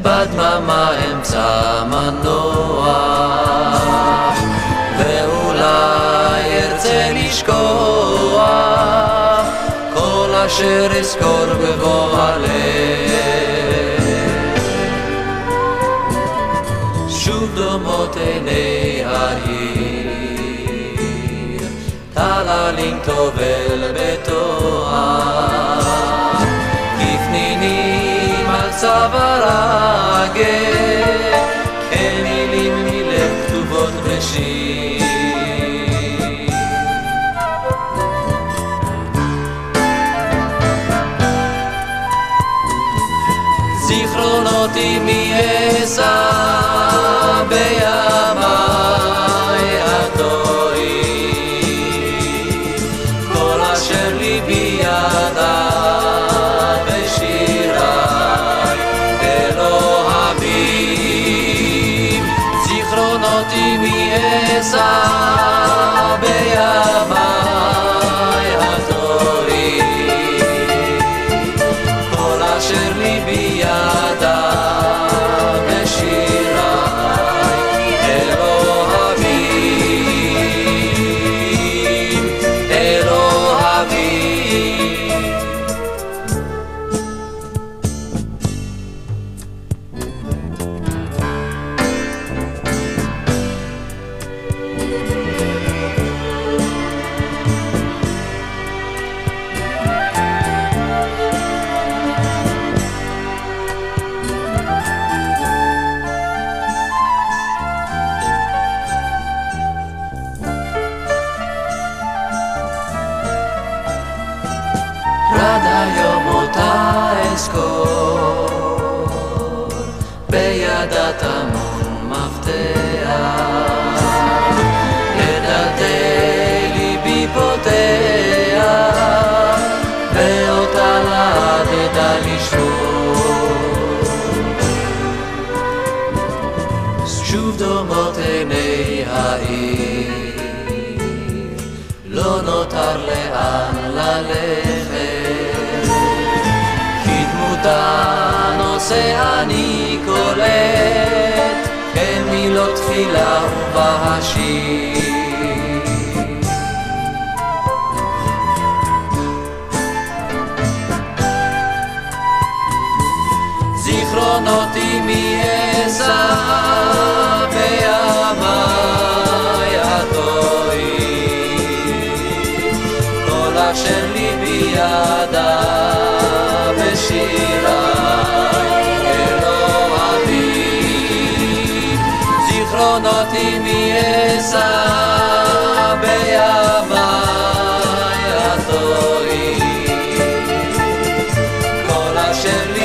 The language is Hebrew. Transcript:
בדממה אמצע מנוח, ואולי ארצה לשכוח כל אשר אזכור בבוא הלב. שוב דומות עיני העיר, טללים טובל בתואר, בשיר. זיכרונות עמי אשא בימיי הטועים כל אשר ליבי ידע בשיריי אלוהים זיכרונות עמי אשא בימיי עד היום אותה אזכור, בידה טמון מפתח, לדלתי ליבי פותח, ואותה לעד אדע לשמור. שוב דומות עיני העיר, נושא אני קולט, כמילות תפילה ובהשיר. זיכרונות עמי אשא בימיי הטועים. כל אשר ליבי ידע אותי מעשה בימי הטועים. כל אשר